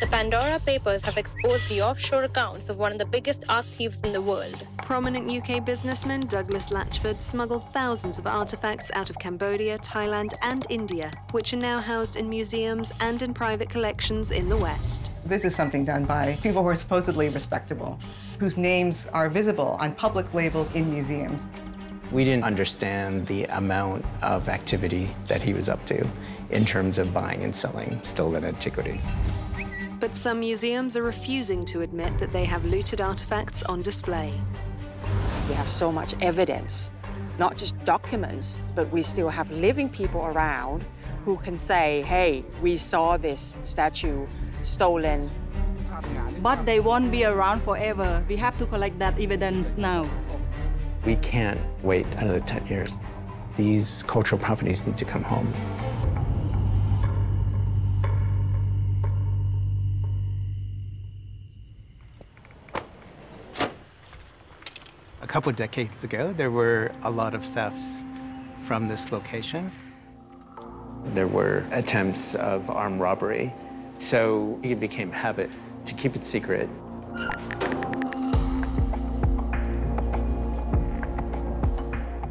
The Pandora Papers have exposed the offshore accounts of one of the biggest art thieves in the world. Prominent UK businessman Douglas Latchford smuggled thousands of artifacts out of Cambodia, Thailand, and India, which are now housed in museums and in private collections in the West. This is something done by people who are supposedly respectable, whose names are visible on public labels in museums. We didn't understand the amount of activity that he was up to in terms of buying and selling stolen antiquities. But some museums are refusing to admit that they have looted artifacts on display. We have so much evidence, not just documents, but we still have living people around who can say, hey, we saw this statue stolen. But they won't be around forever. We have to collect that evidence now. We can't wait another 10 years. These cultural properties need to come home. Couple of decades ago, there were a lot of thefts from this location. There were attempts of armed robbery, so it became habit to keep it secret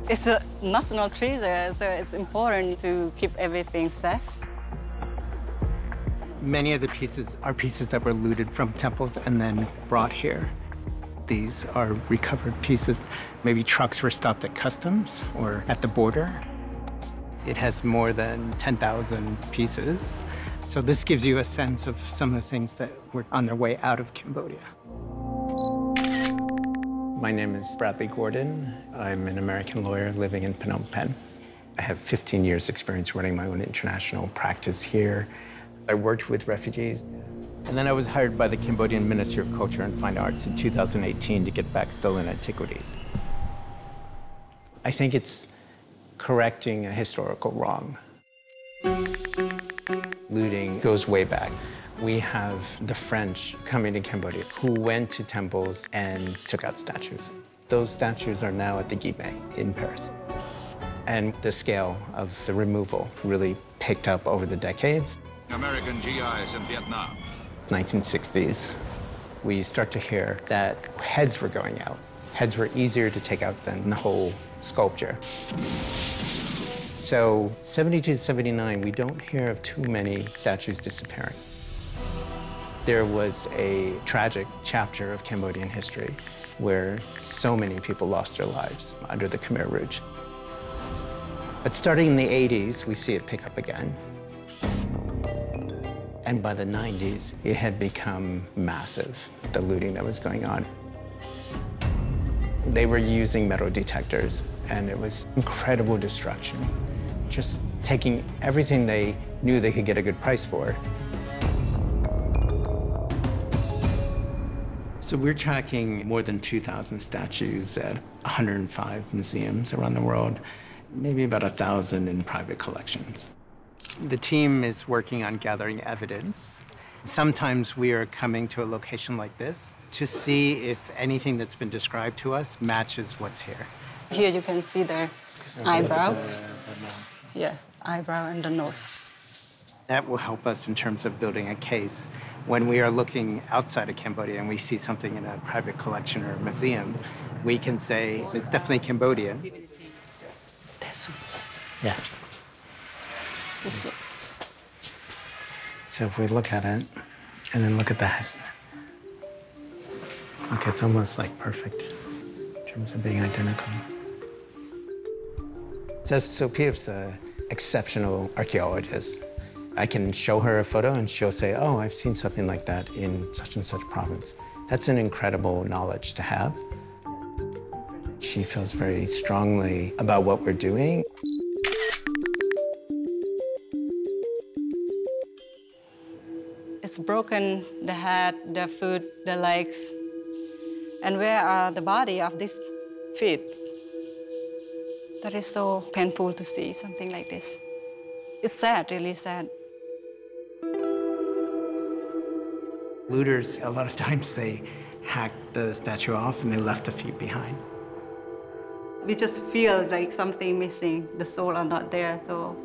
It's a national treasure, so it's important to keep everything safe. Many of the pieces are pieces that were looted from temples and then brought here. These are recovered pieces. Maybe trucks were stopped at customs or at the border. It has more than 10,000 pieces. So this gives you a sense of some of the things that were on their way out of Cambodia. My name is Bradley Gordon. I'm an American lawyer living in Phnom Penh. I have 15 years experience running my own international practice here. I worked with refugees. And then I was hired by the Cambodian Ministry of Culture and Fine Arts in 2018 to get back stolen antiquities. I think it's correcting a historical wrong. Looting goes way back. We have the French coming to Cambodia who went to temples and took out statues. Those statues are now at the Guimet in Paris. And the scale of the removal really picked up over the decades. American GIs in Vietnam. 1960s, we start to hear that heads were going out. Heads were easier to take out than the whole sculpture. So 72 to 79, we don't hear of too many statues disappearing. There was a tragic chapter of Cambodian history where so many people lost their lives under the Khmer Rouge. But starting in the 80s, we see it pick up again. And by the 90s, it had become massive, the looting that was going on. They were using metal detectors, and it was incredible destruction. Just taking everything they knew they could get a good price for. So we're tracking more than 2,000 statues at 105 museums around the world, maybe about 1,000 in private collections. The team is working on gathering evidence. Sometimes we are coming to a location like this to see if anything that's been described to us matches what's here. Here you can see the eyebrows. Yeah, eyebrow and the nose. That will help us in terms of building a case. When we are looking outside of Cambodia and we see something in a private collection or a museum, we can say it's definitely Cambodian. This one. Yes. This one. So if we look at it and then look at the head, look, it's almost like perfect in terms of being identical. So Sophia's an uh, exceptional archaeologist. I can show her a photo and she'll say, oh, I've seen something like that in such and such province. That's an incredible knowledge to have. She feels very strongly about what we're doing. Broken, the head, the foot, the legs. And where are the body of this feet? That is so painful to see something like this. It's sad, really sad. Looters, a lot of times they hacked the statue off and they left the feet behind. We just feel like something missing. The soul are not there, so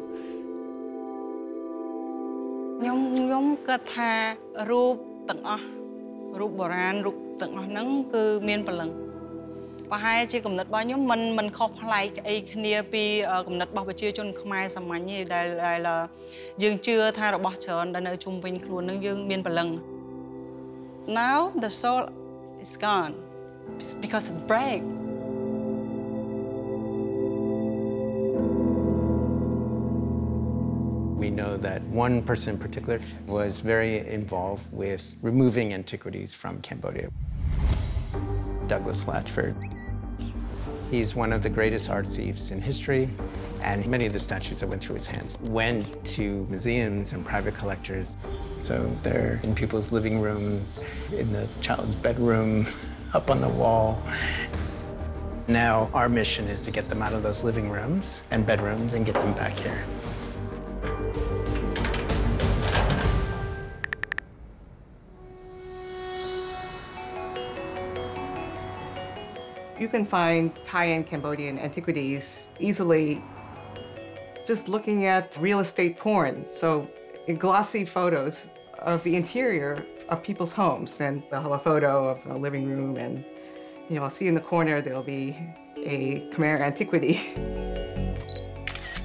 ខ្ញុំខ្ញុំគិតថារូបទាំងអស់រូបបុរាណរូបទាំងអស់ហ្នឹងគឺមានព្រលឹងប្រហែលជាគំនិតរបស់ខ្ញុំមិនមិនខុសប្លែកអីគ្នាពីគំនិតរបស់ប្រជាជនខ្មែរសាមញ្ញទេដែលដែលយើងជឿថារបស់ច្រើនដែលនៅជុំវិញខ្លួននឹងយើងមានព្រលឹង Now the soul is gone because it break know that one person in particular was very involved with removing antiquities from Cambodia. Douglas Latchford. He's one of the greatest art thieves in history, and many of the statues that went through his hands went to museums and private collectors. So they're in people's living rooms, in the child's bedroom, up on the wall. Now our mission is to get them out of those living rooms and bedrooms and get them back here. You can find Thai and Cambodian antiquities easily just looking at real estate porn. So glossy photos of the interior of people's homes. And they'll have a photo of a living room and you know, I'll see in the corner there'll be a Khmer antiquity.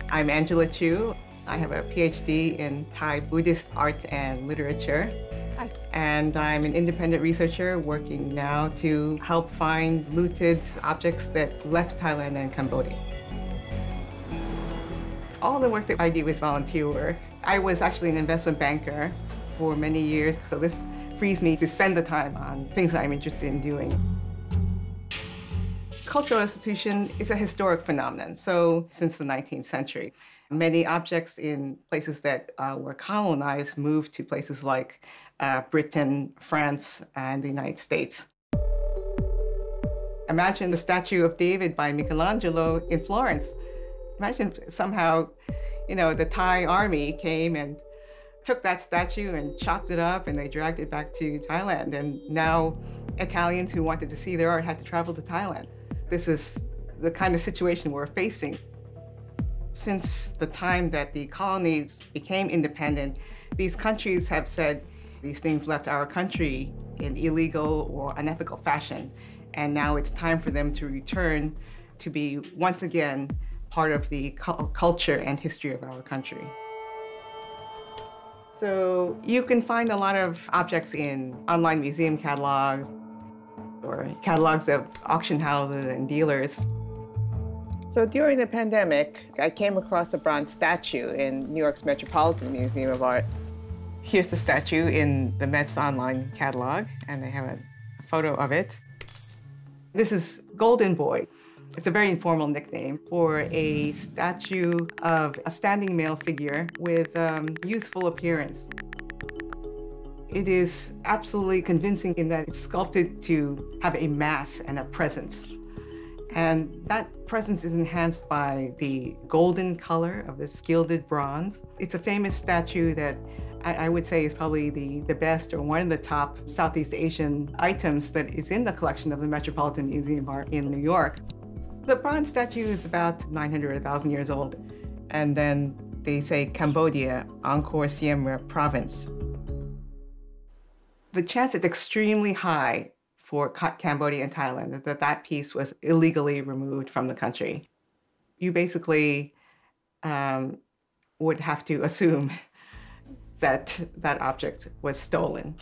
I'm Angela Chiu. I have a PhD in Thai Buddhist art and literature. And I'm an independent researcher working now to help find looted objects that left Thailand and Cambodia. All the work that I do is volunteer work. I was actually an investment banker for many years, so this frees me to spend the time on things that I'm interested in doing. Cultural restitution is a historic phenomenon, so since the 19th century. Many objects in places that uh, were colonized moved to places like uh, Britain, France, and the United States. Imagine the statue of David by Michelangelo in Florence. Imagine somehow, you know, the Thai army came and took that statue and chopped it up and they dragged it back to Thailand. And now Italians who wanted to see their art had to travel to Thailand. This is the kind of situation we're facing. Since the time that the colonies became independent, these countries have said these things left our country in illegal or unethical fashion. And now it's time for them to return to be once again part of the culture and history of our country. So you can find a lot of objects in online museum catalogs or catalogs of auction houses and dealers. So during the pandemic, I came across a bronze statue in New York's Metropolitan Museum of Art. Here's the statue in the Met's online catalog, and they have a, photo of it. This is Golden Boy. It's a very informal nickname for a statue of a standing male figure with um, youthful appearance. It is absolutely convincing in that it's sculpted to have a mass and a presence. And that presence is enhanced by the golden color of this gilded bronze. It's a famous statue that I, I, would say is probably the, the best or one of the top Southeast Asian items that is in the collection of the Metropolitan Museum of Art in New York. The bronze statue is about 900 or 1,000 years old. And then they say Cambodia, Angkor Siem Reap province. The chance is extremely high for Cambodia and Thailand that that piece was illegally removed from the country. You basically um, would have to assume that that object was stolen.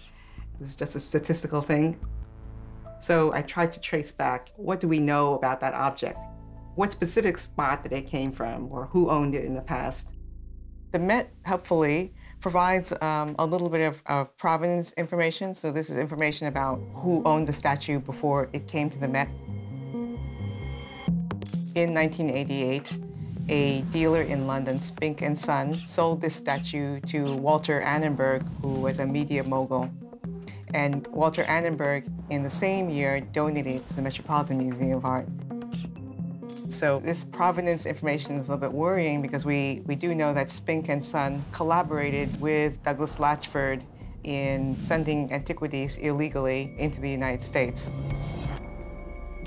It's just a statistical thing. So I tried to trace back, what do we know about that object? What specific spot did it came from or who owned it in the past? The Met, helpfully, provides um, a little bit of, of, provenance information. So this is information about who owned the statue before it came to the Met. In 1988, a dealer in London, Spink and Son, sold this statue to Walter Annenberg, who was a media mogul. And Walter Annenberg, in the same year, donated it to the Metropolitan Museum of Art. So this provenance information is a little bit worrying because we, we do know that Spink and Son collaborated with Douglas Latchford in sending antiquities illegally into the United States.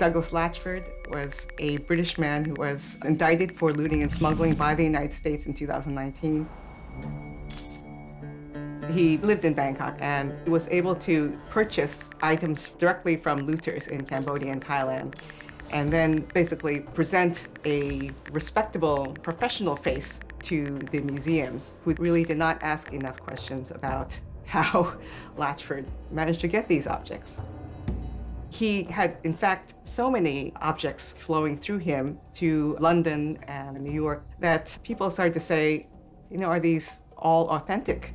Douglas Latchford was a British man who was indicted for looting and smuggling by the United States in 2019. He lived in Bangkok and was able to purchase items directly from looters in Cambodia and Thailand and then basically present a respectable professional face to the museums who really did not ask enough questions about how Latchford managed to get these objects. He had, in fact, so many objects flowing through him to London and New York that people started to say, you know, are these all authentic?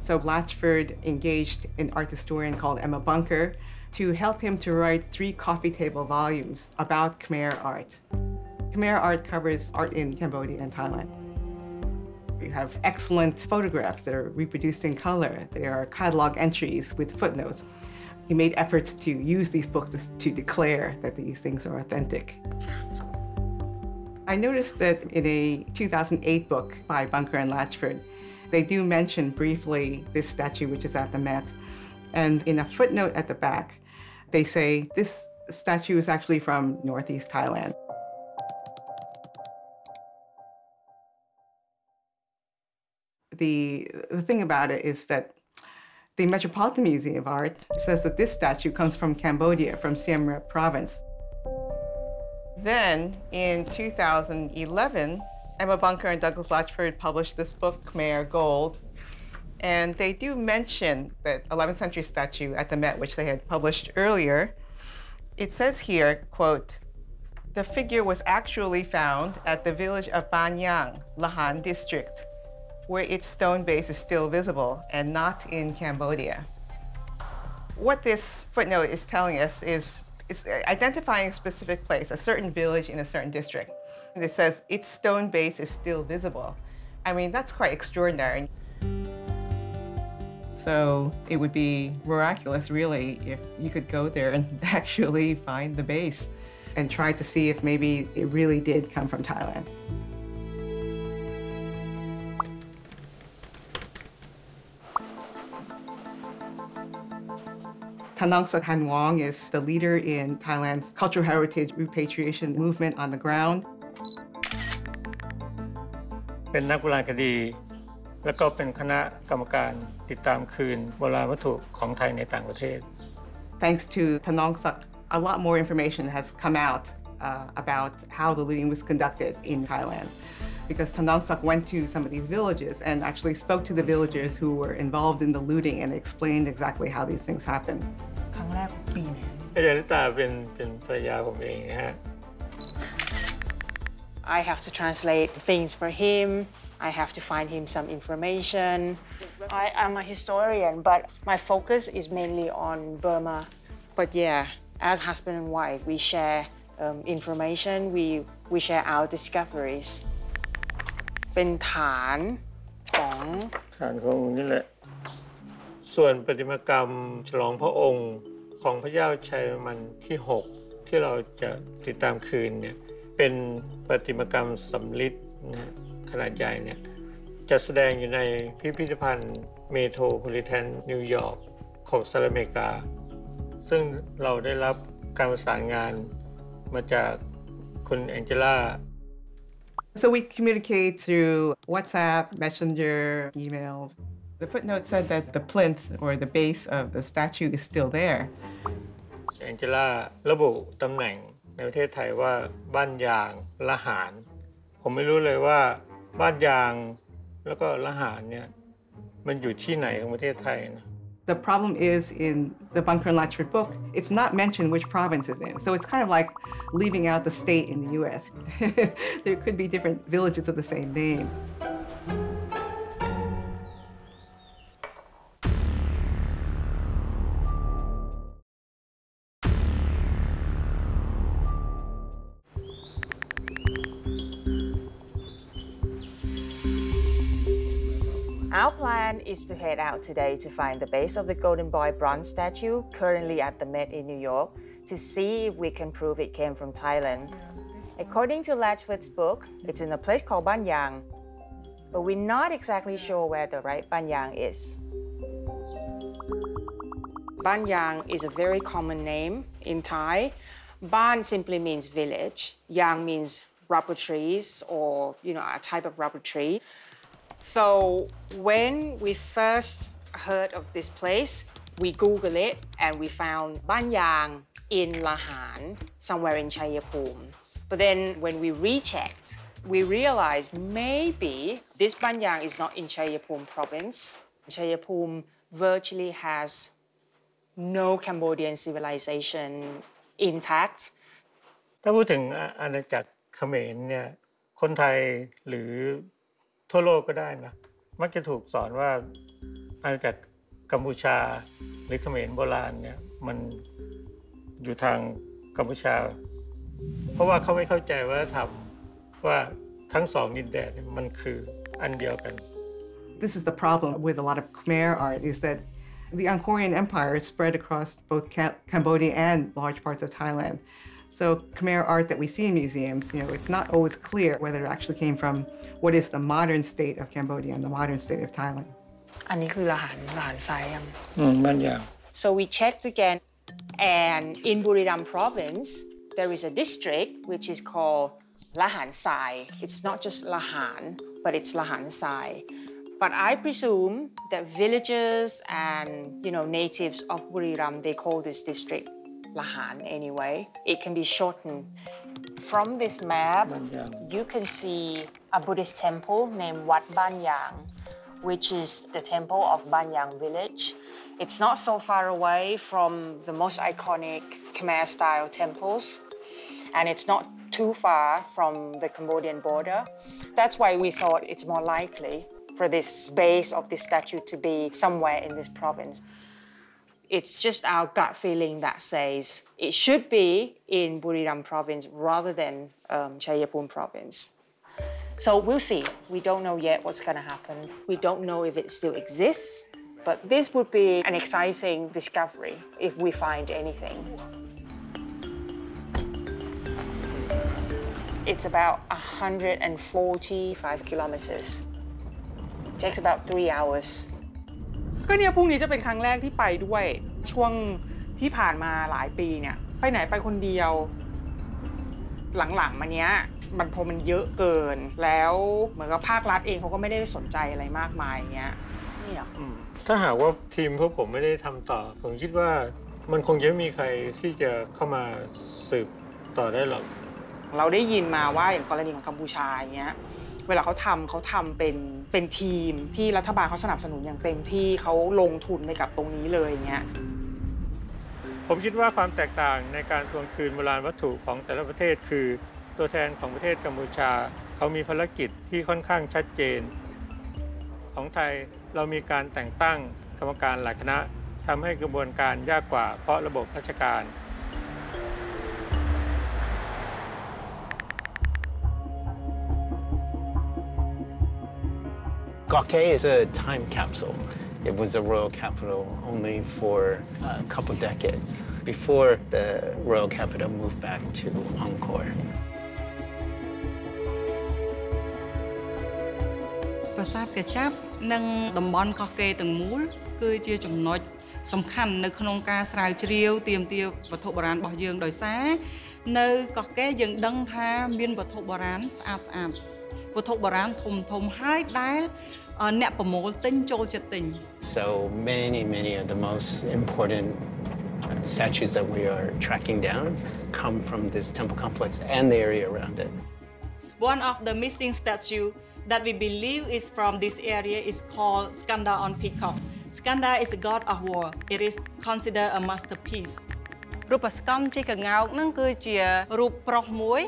So Latchford engaged an art historian called Emma Bunker to help him to write three coffee table volumes about Khmer art. Khmer art covers art in Cambodia and Thailand. You have excellent photographs that are reproduced in color. There are catalog entries with footnotes. He made efforts to use these books to, to declare that these things are authentic. I noticed that in a 2008 book by Bunker and Latchford, they do mention briefly this statue, which is at the Met. And in a footnote at the back, they say this statue is actually from Northeast Thailand. The, the thing about it is that the Metropolitan Museum of Art says that this statue comes from Cambodia, from Siem Reap province. Then, in 2011, Emma Bunker and Douglas Latchford published this book, Khmer Gold. And they do mention that 11th century statue at the Met, which they had published earlier. It says here, quote, the figure was actually found at the village of Banyang, Lahan district, where its stone base is still visible and not in Cambodia. What this footnote is telling us is, is identifying a specific place, a certain village in a certain district. And it says its stone base is still visible. I mean, that's quite extraordinary. So it would be miraculous, really, if you could go there and actually find the base and try to see if maybe it really did come from Thailand. Tanongsak Han Wong is the leader in Thailand's cultural heritage repatriation movement on the ground. เป็นนักโบราณคดี Thanks to Tanongsak, a lot more information has come out uh, about how the looting was conducted in Thailand. Because Tanongsak went to some of these villages and actually spoke to the villagers who were involved in the looting and explained exactly how these things happened. I have to translate things for him. I have to find him some information. I am a historian, but my focus is mainly on Burma. But yeah, as husband and wife, we share um, information, we, we share our discoveries. เป็นฐานของ ฐานขององค์นี่แหละ ส่วนประติมากรรมฉลองพระองค์ของพระเจ้าชัยมันที่ 6 ที่เราจะติดตามคืนเนี่ยเป็นประติมากรรมสำลิดนะขนาดใหญ่เนี่ยจะแสดงอยู่ในพิพิธภัณฑ์เมโทรโพลิแทนนิวยอร์กของสหรัฐอเมริกา ซึ่งเราได้รับการประสานงาน มาจากคุณแองเจล่า So we communicate through WhatsApp, Messenger, emails. The footnote said that the plinth or the base of the statue is still there. แองเจล่าระบุตำแหน่งในประเทศไทยว่าบ้านยางละหาร ผมไม่รู้เลยว่าบ้านยางแล้วก็ละหารเนี่ยมันอยู่ที่ไหนของประเทศไทยนะ The problem is in the Bunker and Latchford book, it's not mentioned which province is in. So it's kind of like leaving out the state in the US. there could be different villages of the same name. Our plan is to head out today to find the base of the Golden Boy bronze statue currently at the Met in New York to see if we can prove it came from Thailand. According to Latchford's book, it's in a place called Banyang, but we're not exactly sure where the right Banyang is. Banyang is a very common name in Thai. Ban simply means village, Yang means rubber trees or you know a type of rubber tree. So when we first heard of this place, we Googled it and we found Banyang in Lahan, somewhere in Chaiyaphum. But then when we rechecked, we realized maybe this Banyang is not in Chaiyaphum province. Chaiyaphum virtually has no Cambodian civilization intact ถ้าพูดถึงอาณาจักรเขมรเนี่ย ทั่วโลกก็ได้นะมักจะถูกสอนว่าอาณาจักรกัมพูชาหรือเขมรโบราณเนี่ยมันอยู่ทางกัมพูชา เพราะว่าเขาไม่เข้าใจว่าทำว่าทั้งสองดินแดนเนี่ยมันคืออันเดียวกัน This is the problem with a lot of Khmer art is that the Angkorian Empire spread across both Cambodia and large parts of Thailand. So Khmer art that we see in museums, you know, it's not always clear whether it actually came from what is the modern state of Cambodia and the modern state of Thailand. อันนี้คือละหันละหันทรายยัง อืมบ้านยาง So we checked again, and in Buriram province, there is a district which is called Lahan Sai. It's not just Lahan, but it's Lahan Sai. But I presume that villagers and you know natives of Buriram they call this district Lahan anyway. It can be shortened. From this map, Banyang. you can see a Buddhist temple named Wat Ban Banyang, which is the temple of Ban Banyang village. It's not so far away from the most iconic Khmer style temples, and it's not too far from the Cambodian border. That's why we thought it's more likely for this base of this statue to be somewhere in this province. It's just our gut feeling that says it should be in Buriram province rather than um, province. So we'll see. We don't know yet what's going to happen. We don't know if it still exists, but this would be an exciting discovery if we find anything. It's about 145 kilometers. It takes about three hours. ก็เนี่ยพรุ่งนี้จะเป็นครั้งแรกที่ไปด้วยช่วงที่ผ่านมาหลายปีเนี่ย ไปไหนไปคนเดียว หลังๆมาเนี้ย มันพอมันเยอะเกิน แล้วเหมือนกับภาครัฐเองเขาก็ไม่ได้สนใจอะไรมากมายเงี้ยนี่หรออืมถ้าหากว่าทีมพวกผมไม่ได้ทำต่อ ผมคิดว่ามันคงจะไม่มีใครที่จะเข้ามาสืบต่อได้หรอกเราได้ยินมาว่าอย่างกรณีของกัมพูชาอย่างเงี้ยเวลาเขาทำเขาทำเป็นเป็นทีมที่รัฐบาลเขาสนับสนุนอย่างเต็มที่เขาลงทุนไปกับตรงนี้เลยอย่างเงี้ยผมคิดว่าความแตกต่างในการทวงคืนโบราณวัตถุของแต่ละประเทศคือ ตัวแทนของประเทศกัมพูชา เขามีภารกิจที่ค่อนข้างชัดเจน ของไทยเรามีการแต่งตั้งกรรมการหลายคณะทำให้กระบวนการยากกว่าเพราะระบบราชการ Gokay is a time capsule. It was a royal capital only for a couple decades before the royal capital moved back to Angkor. ប្រាសាទកាចាប់ និងតំបន់កោះកេរទាំងមូល គឺជាចំណុចសំខាន់នៅក្នុងការស្រាវជ្រាវទាមទារវត្ថុបុរាណរបស់យើងដោយសារនៅកោះកេរយើងដឹងថាមានវត្ថុបុរាណស្អាតស្អាតវត្ថុបុរាណធំធំហើយដែលអឺអ្នកប្រមូលទិញចូលចិត្តទិញ So many, many of the most important statues that we are tracking down come from this temple complex and the area around it. One of the missing statue that we believe is from this area is called Skandar on Peacock. Skandar is a god of war. It is considered a masterpiece. រូបស្កំជិះកង្កោកហ្នឹងគឺជារូបប្រុសមួយ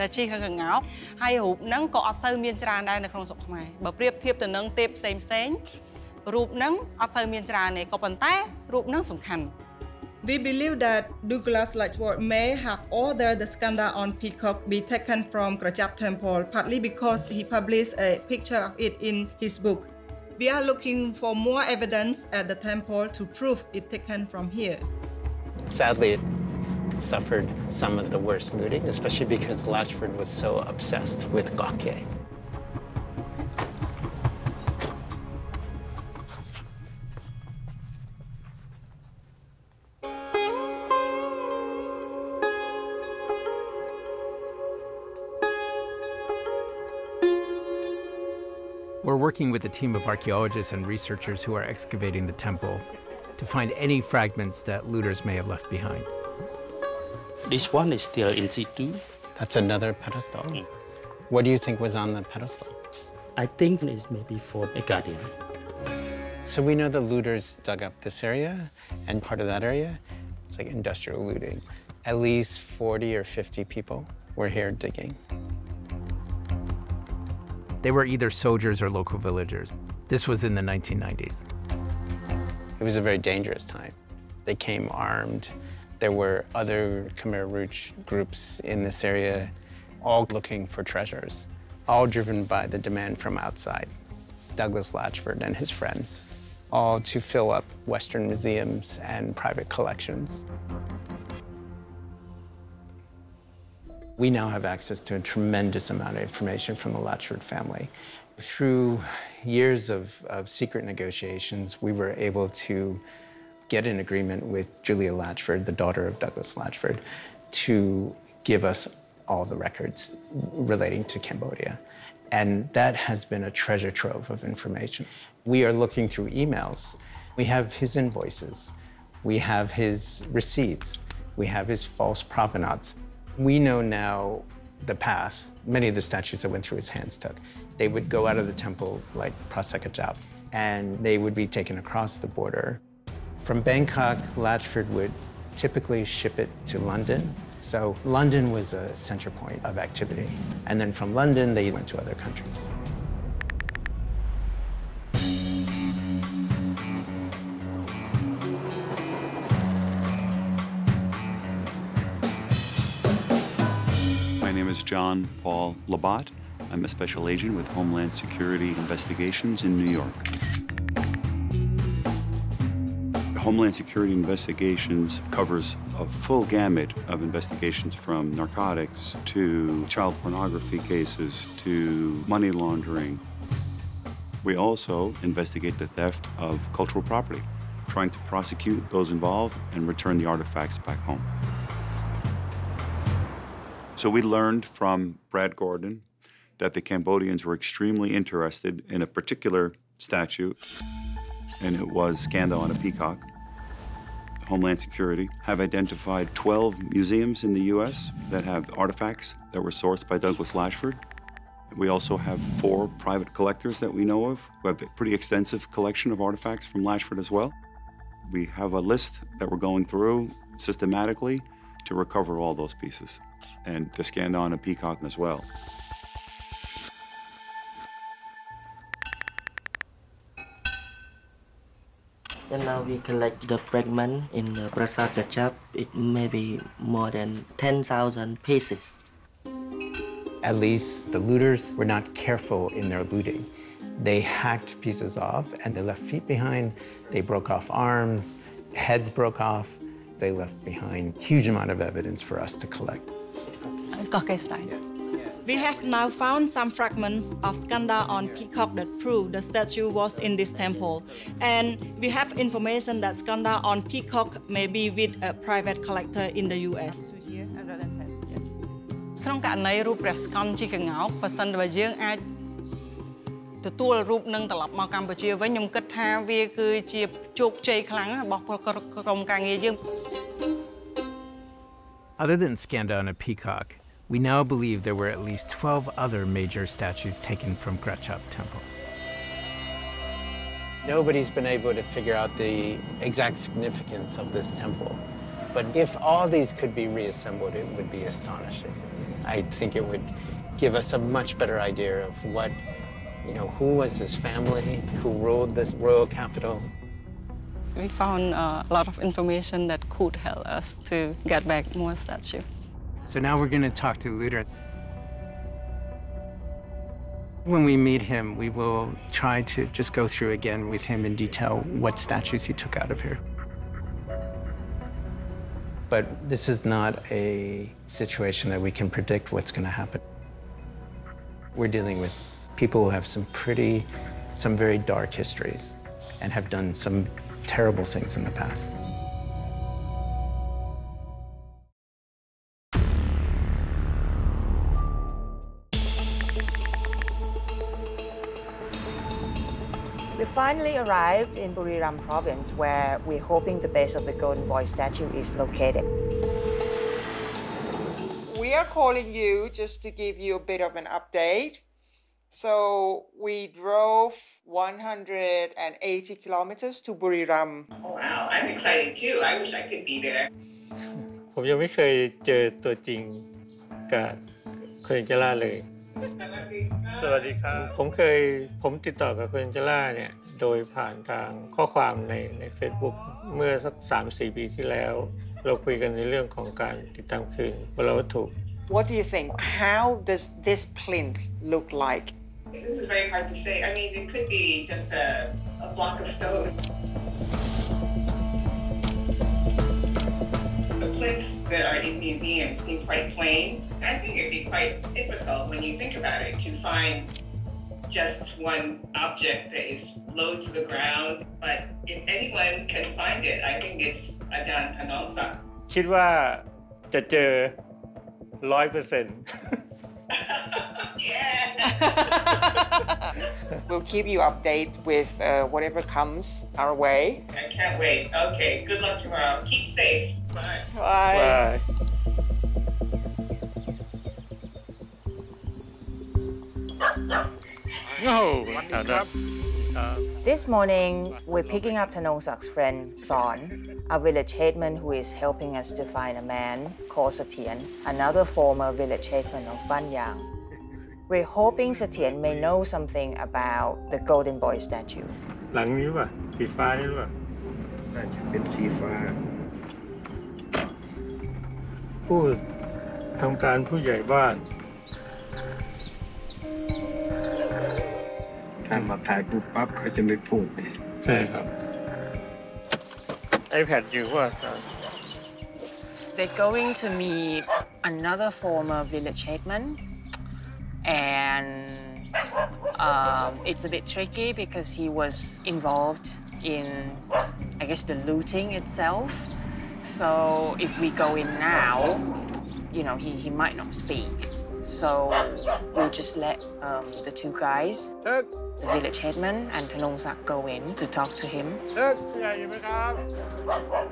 ដែលជិះកង្កោកហើយរូបហ្នឹងក៏អត់សូវមានច្រើនដែរនៅក្នុងស្រុកខ្មែរបើប្រៀបធៀបទៅនឹងទេពផ្សេងផ្សេងៗរូបហ្នឹងអត់សូវមានច្រើនទេក៏ប៉ុន្តែរូបហ្នឹងសំខាន់ We believe that Douglas Latchford may have ordered the Skanda on Peacock be taken from Krajap Temple, partly because he published a picture of it in his book. We are looking for more evidence at the temple to prove it taken from here. Sadly, it suffered some of the worst looting, especially because Latchford was so obsessed with Koh Ker. Working with a team of archaeologists and researchers who are excavating the temple to find any fragments that looters may have left behind. This one is still in situ. That's another pedestal. Hmm. What do you think was on the pedestal? I think it's maybe for a guardian. So we know the looters dug up this area and part of that area. It's like industrial looting. At least 40 or 50 people were here digging. They were either soldiers or local villagers. This was in the 1990s. It was a very dangerous time. They came armed. There were other Khmer Rouge groups in this area, all looking for treasures, all driven by the demand from outside. Douglas Latchford and his friends, all to fill up Western museums and private collections. We now have access to a tremendous amount of information from the Latchford family. Through years of, of secret negotiations, we were able to get an agreement with Julia Latchford, the daughter of Douglas Latchford, to give us all the records relating to Cambodia. And that has been a treasure trove of information. We are looking through emails. We have his invoices. We have his receipts. We have his false provenance. We know now the path many of the statues that went through his hands took. They would go out of the temple like Prasekajap, and they would be taken across the border. From Bangkok, Latchford would typically ship it to London. So London was a center point of activity. And then from London, they went to other countries. Name is John Paul Labat. I'm a special agent with Homeland Security Investigations in New York. Homeland Security Investigations covers a full gamut of investigations from narcotics to child pornography cases to money laundering. We also investigate the theft of cultural property, trying to prosecute those involved and return the artifacts back home. So we learned from Brad Gordon that the Cambodians were extremely interested in a particular statue, and it was Skanda on a peacock. Homeland Security have identified 12 museums in the U.S. that have artifacts that were sourced by Douglas Latchford. We also have four private collectors that we know of who have a pretty extensive collection of artifacts from Latchford as well. We have a list that we're going through systematically to recover all those pieces and to Skanda on a peacock as well. And now we collect the fragment in the Prasat Krachap. It may be more than 10,000 pieces. At least the looters were not careful in their looting. They hacked pieces off and they left feet behind. They broke off arms, heads broke off They left behind huge amount of evidence for us to collect. We have now found some fragments of Skanda on peacock that prove the statue was in this temple. And we have information that Skanda on peacock may be with a private collector in the US. ក្នុងករណីរូបព្រះស្កន្ទជាកង្កោកបើសិនបើយើងអាច other than Skanda and a peacock, we now believe there were at least 12 other major statues taken from Krachap Temple. Nobody's been able to figure out the exact significance of this temple. But if all these could be reassembled, it would be astonishing. I think it would give us a much better idea of what you know, who was this family, who ruled this royal capital. We found uh, a lot of information that could help us to get back more statue. So now we're going to talk to Luder. When we meet him, we will try to just go through again with him in detail what statues he took out of here. But this is not a situation that we can predict what's going to happen. We're dealing with people who have some pretty, some very dark histories and have done some terrible things in the past. We finally arrived in Buriram province where we're hoping the base of the Golden Boy statue is located. We are calling you just to give you a bit of an update. So we drove 180 kilometers to Buriram. Oh, wow, I'm excited too. I wish I could be there. ผมยังไม่เคยเจอตัวจริงกับคุณเจล่าเลย สวัสดีครับ ผมเคยผมติดต่อกับคุณเจล่าเนี่ยโดยผ่านทางข้อความในใน Facebook เมื่อสัก 3-4 ปีที่แล้ว เราคุยกันในเรื่องของการติดตามคืนวลวัตถุ What do you think? How does this plinth look like? This is very hard to say. I mean, it could be just a, a block of stone. The plinths that are in museums seem quite plain. I think it'd be quite difficult when you think about it to find just one object that is low to the ground. But if anyone can find it, I think it's Ajahn Tanongsak. คิดว่าจะเจอร้อยเปอร์เซ็นต์ We'll keep you updated with uh, whatever comes our way. I can't wait. Okay, good luck tomorrow. Keep safe. Bye. Bye. No. This morning, we're picking up Tanongsak's friend, Son, a village headman who is helping us to find a man called Satien, another former village headman of Banyang. We're hoping Satien may know something about the Golden Boy statue. หลังนี้ป่ะ สีฟ้านี่หรือเปล่า น่าจะเป็นสีฟ้า ผู้ทำการผู้ใหญ่บ้าน ถ้ามาถ่ายปุ๊บปั๊บเขาจะไม่พูดเลย ใช่ครับ iPad อยู่ว่าอาจารย์ They're going to meet another former village headman, and um, it's a bit tricky because he was involved in, I guess, the looting itself. So if we go in now, you know, he, he might not speak. So we'll just let um, the two guys, uh. the village headman and Tanongsak, go in to talk to him. Uh.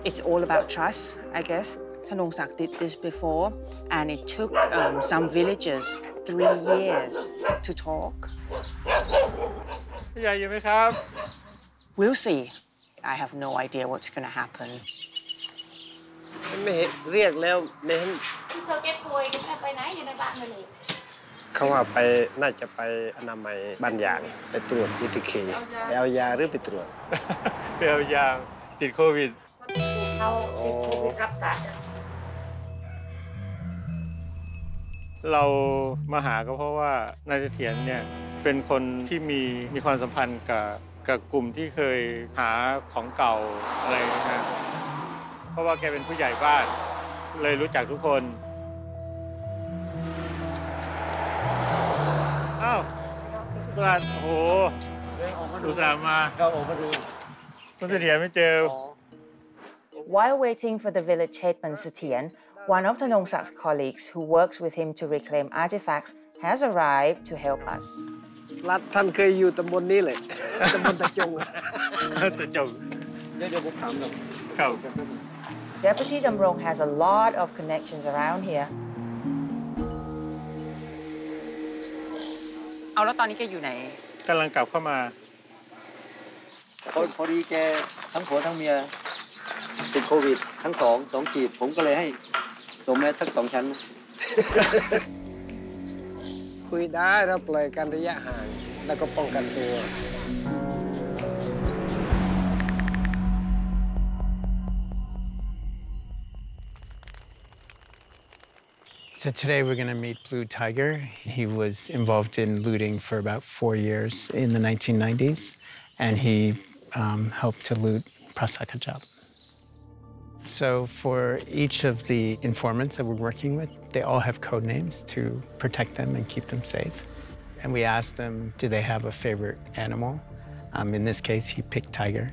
It's all about trust, I guess. Tanongsak did this before, and it took um, some villagers three years to talk. ใหญ่อยู่ไหมครับ We'll see. I have no idea what's going to happen. ไม่เห็นเรียกแล้วไม่เห็นเธอแก้ป่วยไปไหนอยู่ในบ้านนั่นเองเขาว่าไปน่าจะไปอนามัยบ้านยางไปตรวจวิตเคไปเอายาหรือไปตรวจไปเอายาติดโควิดเขาติดโควิดรักษาร เรามาหาก็เพราะว่านายเสถียรเนี่ยเป็นคนที่มีมีความสัมพันธ์กับกับกลุ่มที่เคยหาของเก่าอะไรนะฮะเพราะว่าแกเป็นผู้ใหญ่บ้าน เลยรู้จักทุกคนอ้าวตลาดโอ้โหอุตส่าห์มาก็ออกมาดูต้นเสถียรไม่เจอ While waiting for the village headman Satien, one of Tanongsak's colleagues who works with him to reclaim artifacts has arrived to help us. รัฐท่านเคยอยู่ตำบลนี้เลยตำบลตะจงตะจงเดี๋ยวเดี๋ยวผมถามหน่อยครับ Deputy Damrong has a lot of connections around here. เอาแล้วตอนนี้แกอยู่ไหนกำลังกลับเข้ามาพอพอดีแกทั้งผัวทั้งเมียติดโควิดทั้งสองสองขีดผมก็เลยให้ สวมแมสสักสองชั้น คุยได้เราปล่อยกันระยะห่าง แล้วก็ป้องกันตัว So today we're going to meet Blue Tiger. He was involved in looting for about four years in the 1990s, and he um, helped to loot Prasakajap. So for each of the informants that we're working with, they all have code names to protect them and keep them safe. And we asked them, do they have a favorite animal? Um, in this case, he picked tiger.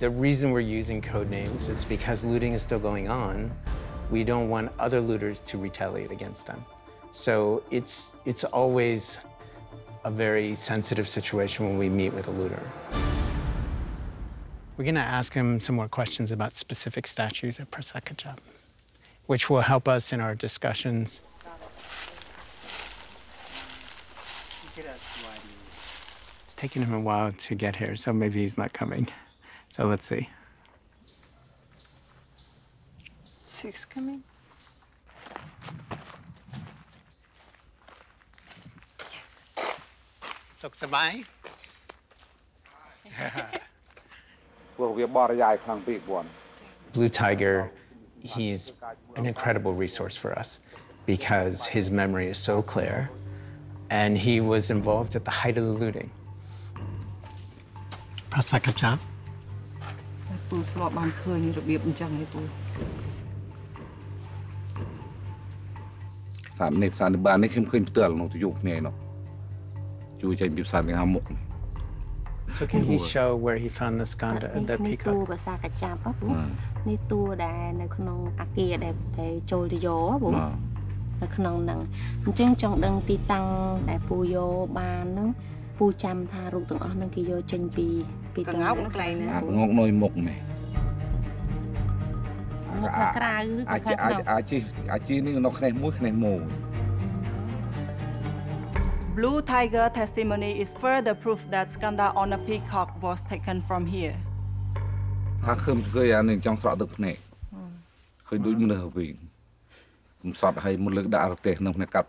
The reason we're using code names is because looting is still going on. We don't want other looters to retaliate against them. So it's, it's always a very sensitive situation when we meet with a looter. We're going to ask him some more questions about specific statues at Prasat which will help us in our discussions. It's taken him a while to get here, so maybe he's not coming. So let's see. Six coming. Sok sabai. ព្ Blue Tiger, he's an incredible resource for us because his memory is so clear and he was involved at the height of the looting. Prasat Krachap. So can he show where he found the skanda, the នេះតួ peacock? ភាសាកាចាប់ហ៎ពូនេះតួដែលនៅក្នុងអាគារដែលដែលចូលទៅយកហ៎ពូនៅក្នុងហ្នឹងអញ្ចឹងចង់ដឹងទីតាំងដែលពូយកបានហ្នឹងពូចាំថារូបទាំងអស់ហ្នឹងគេយកចេញពីពីកងោកនៅកន្លែងហ្នឹងអាងកនុយមុខនេះមុខខាងក្រៅឬអាក៏ជីខាងអាចក្នុងអាចជីអាចជីនេះនៅខ្នេះមួយខ្នេះមួយ Blue Tiger testimony is further proof that Skanda on a peacock was taken from here. ថាឃើញធ្វើអានេះចង់ស្រក់ទឹកភ្នែកឃើញដូចមនុស្សវិញខ្ញុំសត់ឲ្យមុនលើកដាក់រទេសក្នុងផ្នែកកាត់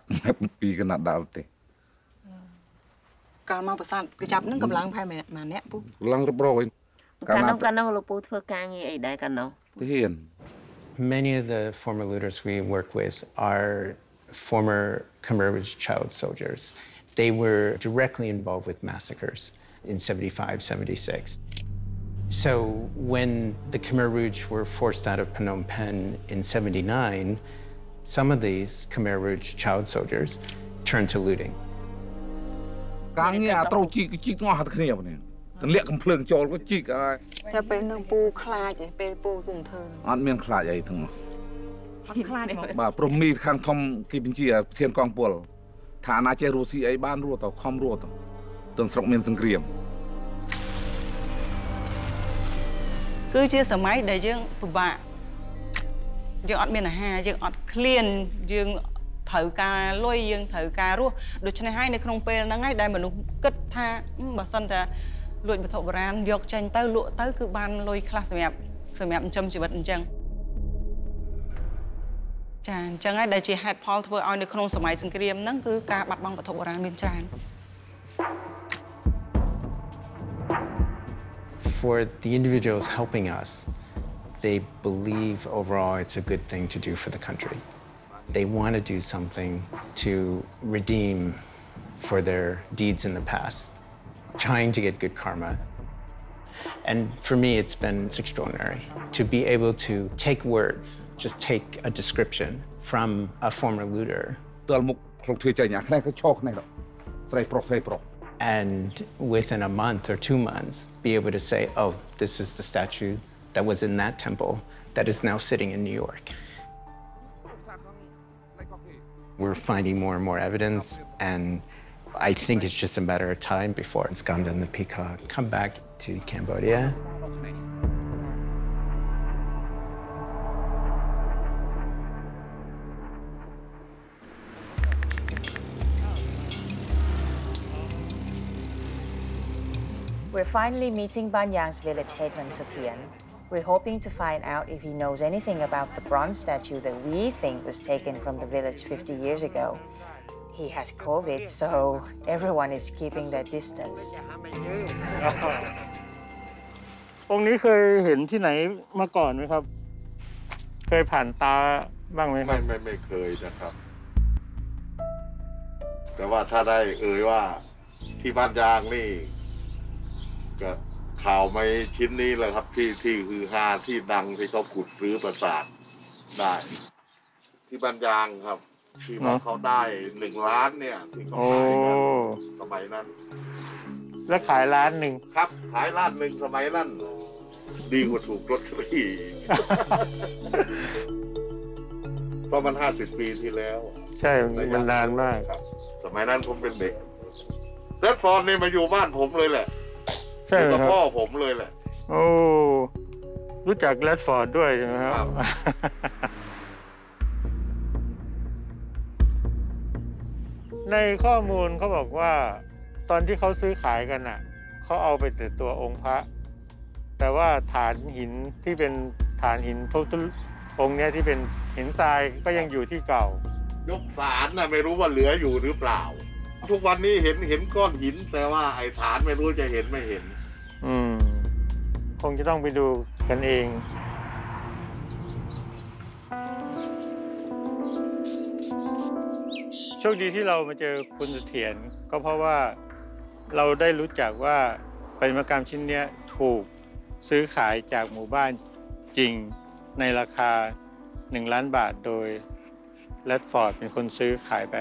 ពីកណាត់ដាក់រទេស កាលមកប្រាសាទកចាប់ហ្នឹងកម្លាំងផែម្នាក់ម្នាក់ពូ ឡើងរឹបរយ កាលនោះកាលនោះលោកពូធ្វើការងារអីដែរកាលនោះ ទៅហ៊ាន Many of the former looters we work with are former Khmer Rouge child soldiers. They were directly involved with massacres in 75, 76. So when the Khmer Rouge were forced out of Phnom Penh in 79, some of these Khmer Rouge child soldiers turned to looting. ការងារអាត្រូវជីកជីកទាំងអស់គ្នាបងនេះទម្លាក់កំភ្លើងចូលក៏ជីកហើយតែពេលហ្នឹងពូខ្លាចឯងពេលពូគុំធ្វើអត់មានខ្លាចអីទាំងអស់អត់ខ្លាចហ្មងបាទព្រមមីខាងធំគេបញ្ជាប្រធានកងពលថាអាណាចេះរស់ស៊ីអីបានរស់ទៅខំរស់ទៅទាំងស្រុកមានសង្គ្រាមគឺជាសម័យដែលយើងពិបាកយើងអត់មានអាហារយើងអត់ឃ្លានយើងត្រូវការលុយយើងត្រូវការរស់ដូច្នេះហើយនៅក្នុងពេលហ្នឹងហើយដែលមនុស្សគិតថាអឺបើសិនតែលួចវត្ថុបុរាណយកចេញទៅលក់ទៅគឺបានលុយខ្លះសម្រាប់សម្រាប់ចិញ្ចឹមជីវិតអញ្ចឹង ចាអញ្ចឹងហើយដែលជាហេតុផលធ្វើឲ្យនៅក្នុងសម័យសង្គ្រាមហ្នឹងគឺការបាត់បង់វត្ថុបុរាណមានច្រើន For the individuals helping us, they believe overall it's a good thing to do for the country. They want to do something to redeem for their deeds in the past, trying to get good karma. And for me, it's been extraordinary to be able to take words, just take a description from a former looter. And within a month or two months, be able to say, oh, this is the statue that was in that temple that is now sitting in New York. We're finding more and more evidence, and I think it's just a matter of time before it's and the peacock come back to Cambodia. We're finally meeting Banyang's village headman Satien. We're hoping to find out if he knows anything about the bronze statue that we think was taken from the village 50 years ago. He has COVID, so everyone is keeping their distance. องค์นี้เคยเห็นที่ไหนมาก่อนไหมครับ เคยผ่านตาบ้างไหมค ไม่ รับ ไม่ไม่เคยนะครับ แต่ว่าถ้าได้เอ่ยว่าที่บ้านยางนี่ ก็ข่าวไม่ชิ้นนี้แหละครับ ที่ที่คือฮาที่ดังที่เขาขุดรื้อปราสาทได้ ที่บ้านยางครับที่ว่าอ๋อเขาได้หนึ่งล้านเนี่ยที่เขาโอ้ ขายกันสมัยนั้น แล้วขายร้านหนึ่ง ครับขายล้านหนึ่งสมัยนั้นดีกว่าถูกลอตเตอรี่ เพราะมันห้าสิบปีที่แล้วใช่มันนานมาก ครับ สมัยนั้นผมเป็นเด็กเรดฟอร์ดนี่มาอยู่บ้านผมเลยแหละ ใช่อยู่ไหมกับครับ พ่อผมเลยแหละ โอ้ รู้จักแรดฟอร์ดด้วยใช่ไหมครับในข้อมูลเขาบอกว่า ตอนที่เขาซื้อขายกันน่ะ เขาเอาไปแต่ตัวองค์พระ แต่ว่าฐานหินที่เป็นฐานหินพระพุทธองค์เนี้ยที่เป็นหินทรายก็ยังอยู่ที่เก่า ยกสารน่ะไม่รู้ว่าเหลืออยู่หรือเปล่า ทุกวันนี้เห็นเห็นก้อนหิน แต่ว่าไอ้ฐานไม่รู้จะเห็นไม่เห็น อืม คงจะต้องไปดูกันเอง โชคดีที่เรามาเจอคุณเสถียรก็เพราะว่าเราได้รู้จักว่าปฏิมากรรมชิ้นนี้ถูกซื้อขายจากหมู่บ้านจริงในราคา 1 ล้านบาทโดยแรดฟอร์ดเป็นคนซื้อขายไป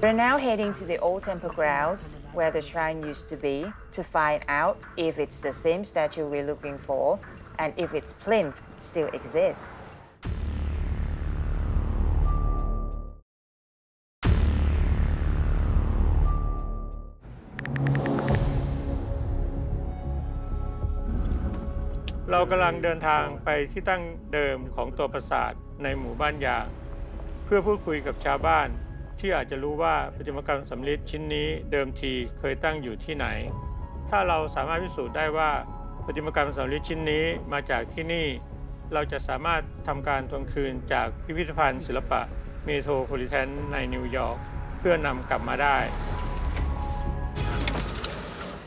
We're now heading to the old temple grounds where the shrine used to be to find out if it's the same statue we're looking for and if its plinth still exists. เรากำลังเดินทางไปที่ตั้งเดิมของตัวปราสาทในหมู่บ้านยาง เพื่อพูดคุยกับชาวบ้าน ที่อาจจะรู้ว่าประติมากรรมสำริดชิ้นนี้เดิมทีเคยตั้งอยู่ที่ไหน ถ้าเราสามารถพิสูจน์ได้ว่าประติมากรรมสำริดชิ้นนี้มาจากที่นี่ เราจะสามารถทำการทวงคืนจากพิพิธภัณฑ์ศิลปะเมโทรโพลิแทนในนิวยอร์กเพื่อนำกลับมาได้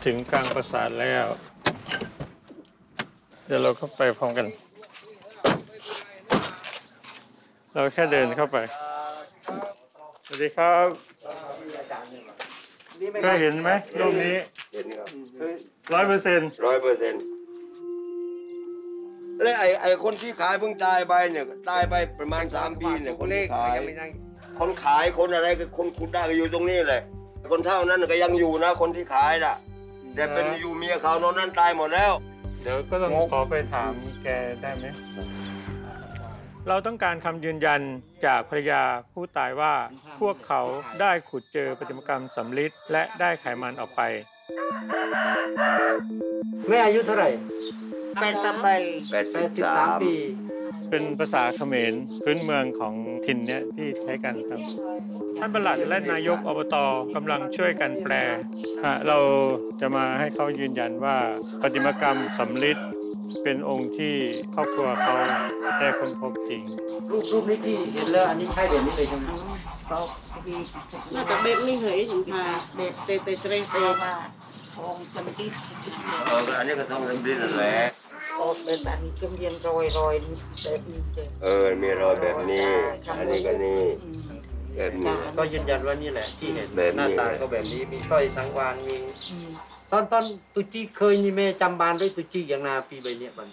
ถึงกลางปราสาทแล้ว เดี๋ยวเราเข้าไปพร้อมกัน เราแค่เดินเข้าไป สวัสดีครับเคยเห็นไหมรูปนี้เห็นครับร้อยเปอร์เซ็นต์ร้อยเปอร์เซ็นต์และไอ้ไอ้คนที่ขายเพิ่งตายไปเนี่ยตายไปประมาณสามปีเนี่ยคนที่ขายคนขายคนอะไรก็คนขุดได้ก็อยู่ตรงนี้แหละคนเท่านั้นก็ยังอยู่นะ คนที่ขายน่ะ แต่เป็นอยู่เมียเขานอนนั้นตายหมดแล้ว เดี๋ยวก็ต้องขอไปถามแกได้ไหม เราต้องการคำยืนยันจากภรรยาผู้ตายว่า พวกเขาได้ขุดเจอประติมากรรมสำลิดและได้ไขมันออกไป แม่อายุเท่าไหร่แปดสิบแปดสิบสามปี เป็นภาษาเขมรพื้นเมืองของถิ่นเนี้ยที่ใช้กันครับ ท่านประหลัดและนายกอบตกำลังช่วยกันแปลฮะเราจะมาให้เขายืนยันว่าประติมากรรมสำลิด เป็นองค์ที่ครอบครัวเขาได้ค้นพบจริง รูปรูปนี้ที่เห็นแล้วอันนี้ใช่เด่นนี่เลยใช่ไหมน่าจะเบ็ดนี่เหยถึงมาเบ็ดเตะเตะเตะเตะมาทองจำกี้เอออันนี้ก็ทองสำริดนั่นแหละโอ้เป็นแบบนี้ก็เรียนรอยรอยแบบนี้เด็กเออมีรอยแบบนี้ อันนี้ก็นี่แบบนี้ก็ยืนยันว่านี่แหละที่เห็นแบบนี้หน้าตาก็แบบนี้มีสร้อยสังวานมี ตอนตอนตุจีเคยนี่แม่จำบานด้วยตุจีอย่างนาปีใบเนี้ยมัน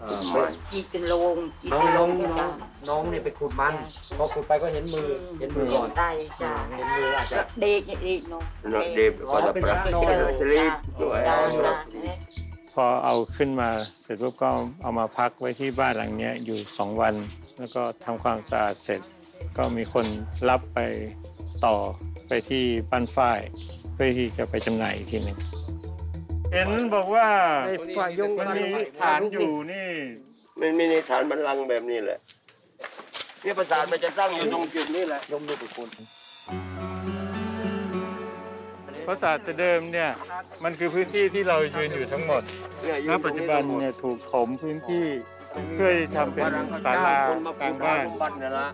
เอ่อจีกันลงจีน้องกันลน้องงน้องน้องเนี่ยไปขุดมันพอขุดไปก็เห็นมือเห็นมือก่อนตายจ้าเห็นมืออาจจะเด็กเด็กเนาะ Nó đẹp có tập ra cái sleep rồi พอเอาขึ้นมาเสร็จปุ๊บก็เอามาพักไว้ที่บ้านหลังเนี้ยอยู่สองวัน แล้วก็ทำความสะอาดเสร็จ ก็มีคนรับไปต่อไปที่บ้านฝ้าย เพื่อที่จะไปจำหน่ายอีกทีหนึ่ง เห็นบอกว่าไอ้ฝ่ายยงมันมีฐานอยู่นี่มันมีฐานบันลังก์แบบนี้แหละนี่ประสาทมันจะตั้งอยู่ตรงจุดนี้แหละยมดูทุกคนปราสาทแต่เดิมเนี่ยมันคือพื้นที่ที่เรายืนอยู่ทั้งหมดเนี่ยยืนณตปัรจงจุนี้บันทั้งหมดเนี่ยถูกถมพื้นที่เพื่อทำเป็นศาลาคนมากลาปงลูกบ้าบ้านนบ้านนี่ละ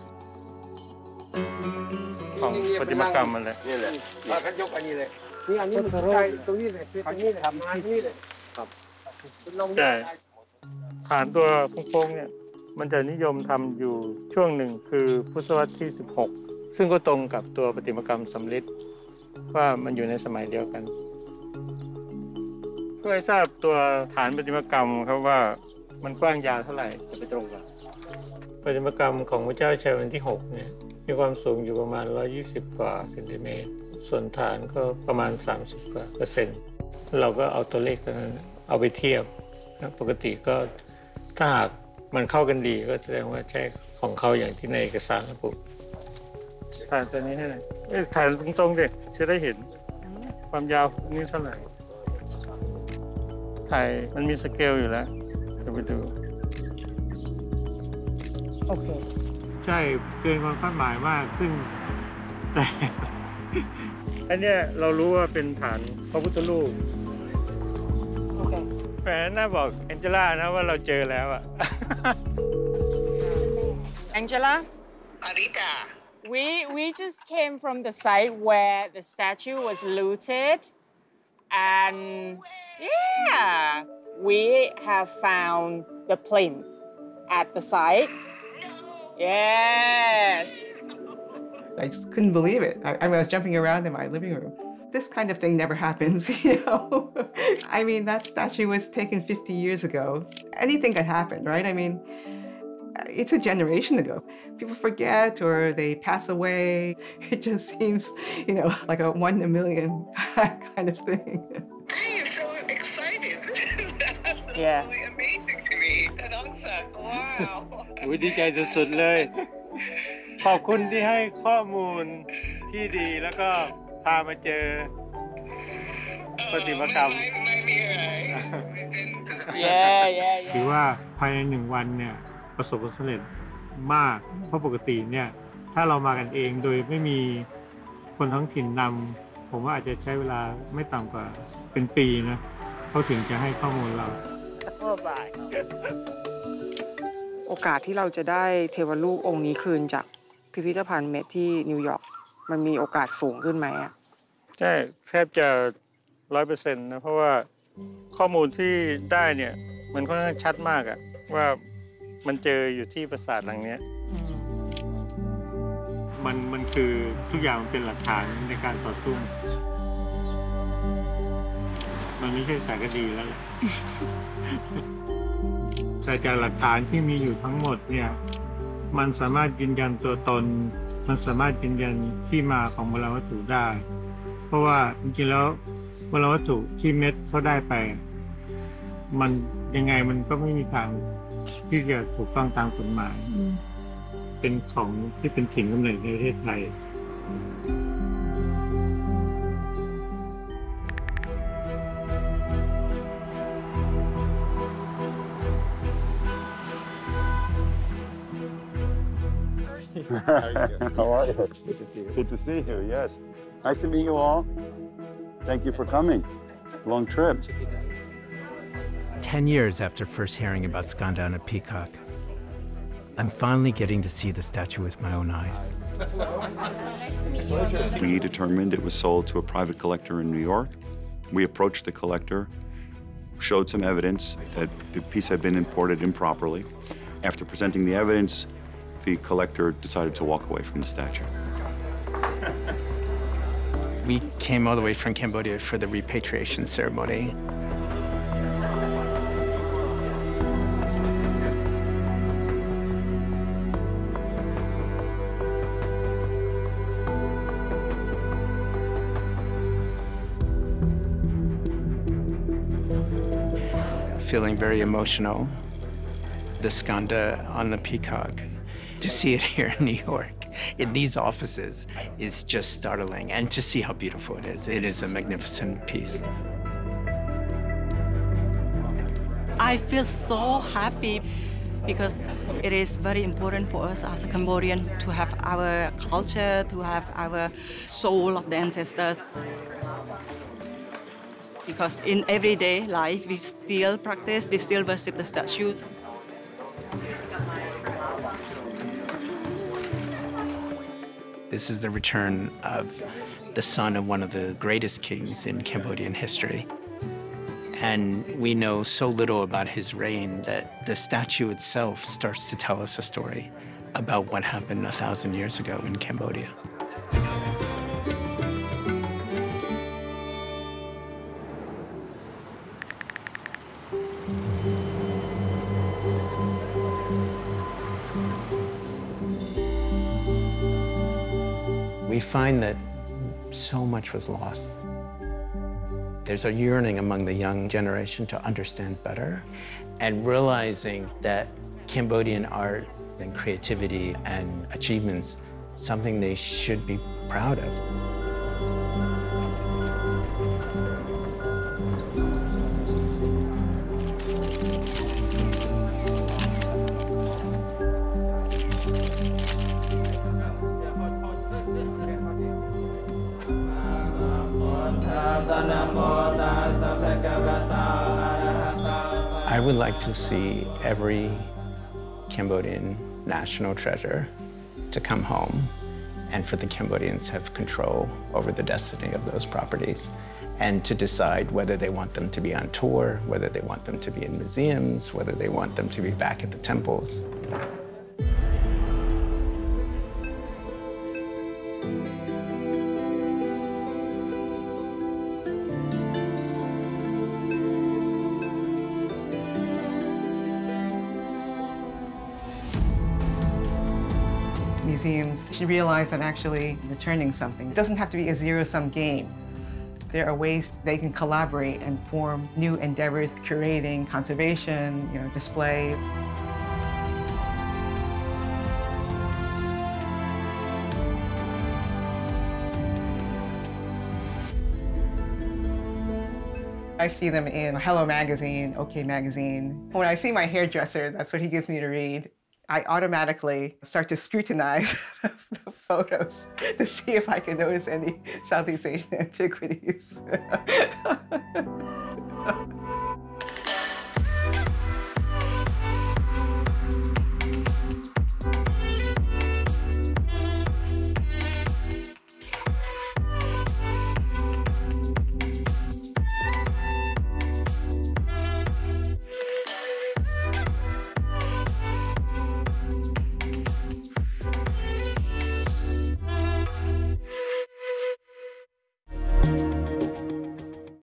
ของประติมากรรมมันเลยนี่แหละมากันยกอันนี้เลย นี่อันนี้มันใช่ตรงนี้เลยคือตรงนี้เลยทำมาที่นี่เลยครับลงใช่ฐานตัวโค้งๆเนี่ยมันจะนิยมทำอยู่ช่วงหนึ่งคือพุทธศตวรรษที่ 16 ซึ่งก็ตรงกับตัวประติมากรรมสำริดว่ามันอยู่ในสมัยเดียวกัน เพื่อให้ทราบตัวฐานประติมากรรมครับว่ามันกว้างยาวเท่าไหร่จะไปตรงกันประติมากรรมของพระเจ้าชัยวันที่ 6 เนี่ยมีความสูงอยู่ประมาณ 120 กว่าเซนติเมตร ส่วนฐานก็ประมาณ 30กว่าเปอร์เซ็นต์เราก็เอาตัวเลขนั้นเอาไปเทียบนะปกติก็ถ้าหากมันเข้ากันดีก็แสดงว่าใช่ของเขาอย่างที่ในเอกสารระบุฐานตัวนี้ให้หน่อยเอ้ยฐานตรงๆเด็จะได้เห็นความยาวนี่เท่าไหร่ฐไทยมันมีสเกลอยู่แล้วเดี๋ยวไปดู โอเค ใช่เกินความคาดหมายมาก ซึ่งแต่ อันเนี้ยเรารู้ว่าเป็นฐานพระพุทธรูปโอเคแหมน่าบอกแองเจล่านะว่าเราเจอแล้วอะ Angela? Arita. We we just came from the site where the statue was looted, and yeah, we have found the plinth at the site. Yes. I just couldn't believe it. I, I, mean, I was jumping around in my living room. This kind of thing never happens, you know? I mean, that statue was taken 50 years ago. Anything could happen, right? I mean, uh, it's a generation ago. People forget or they pass away. It just seems, you know, like a one in a million kind of thing. I am so excited. This is absolutely yeah. amazing to me. That answer. Wow. 我理解就順利。 ขอบคุณที่ให้ข้อมูลที่ดีแล้วก็พามาเจอปฏิมากรรม Yeah, yeah, ถือว่าภายในหนึ่งวันเนี่ยประสบความสำเร็จมาก เพราะปกติเนี่ยถ้าเรามากันเองโดยไม่มีคนท้องถิ่นนำผมว่าอาจจะใช้เวลาไม่ต่ำกว่าเป็นปีนะเขาถึงจะให้ข้อมูลเรา โอกาสที่เราจะได้เทวรูปองค์นี้คืนจาก พิพิธภัณฑ์เมทที่นิวยอร์กมันมีโอกาสสูงขึ้นไหมอะใช่แทบจะร้อยเปอร์เซ็นต์นะ เพราะว่าข้อมูลที่ได้เนี่ย มันค่อนข้างชัดมากอะว่ามันเจออยู่ที่ปราสาทหลังเนี้ยมันมันคือทุกอย่างมันเป็นหลักฐานในการต่อสู้ มันไม่ใช่สารคดีแล้วแหละแต่จากหลักฐานที่มีอยู่ทั้งหมดเนี่ย มันสามารถยืนยันตัวตน มันสามารถยืนยันที่มาของโบราณวัตถุได้ เพราะว่าจริงๆแล้วโบราณวัตถุที่เม็ดเขาได้ไป มันยังไงมันก็ไม่มีทางที่จะถูกต้องตามกฎหมาย เป็นของที่เป็นถิ่นกำเนิดในประเทศไทย How are you? Good to see you. Good to see you, yes. Nice to meet you all. Thank you for coming. Long trip. Ten years after first hearing about Skanda on a peacock, I'm finally getting to see the statue with my own eyes. We determined it was sold to a private collector in New York. We approached the collector, showed some evidence that the piece had been imported improperly. After presenting the evidence, the collector decided to walk away from the statue. We came all the way from Cambodia for the repatriation ceremony. Feeling very emotional. The Skanda on the peacock. To see it here in New York, in these offices, is just startling. And to see how beautiful it is, it is a magnificent piece. I feel so happy because it is very important for us as a Cambodian to have our culture, to have our soul of the ancestors. Because in everyday life, we still practice, we still worship the statue. This is the return of the son of one of the greatest kings in Cambodian history. And we know so little about his reign that the statue itself starts to tell us a story about what happened a thousand years ago in Cambodia. Find that so much was lost. There's a yearning among the young generation to understand better and realizing that Cambodian art and creativity and achievements something they should be proud of. Like to see every Cambodian national treasure to come home and for the Cambodians to have control over the destiny of those properties and to decide whether they want them to be on tour, whether they want them to be in museums, whether they want them to be back at the temples. Museums should realize that actually returning something it doesn't have to be a zero-sum game. There are ways they can collaborate and form new endeavors, curating, conservation, you know, display. I see them in Hello Magazine, OK Magazine. When I see my hairdresser, that's what he gives me to read. I automatically start to scrutinize the photos to see if I can notice any Southeast Asian antiquities.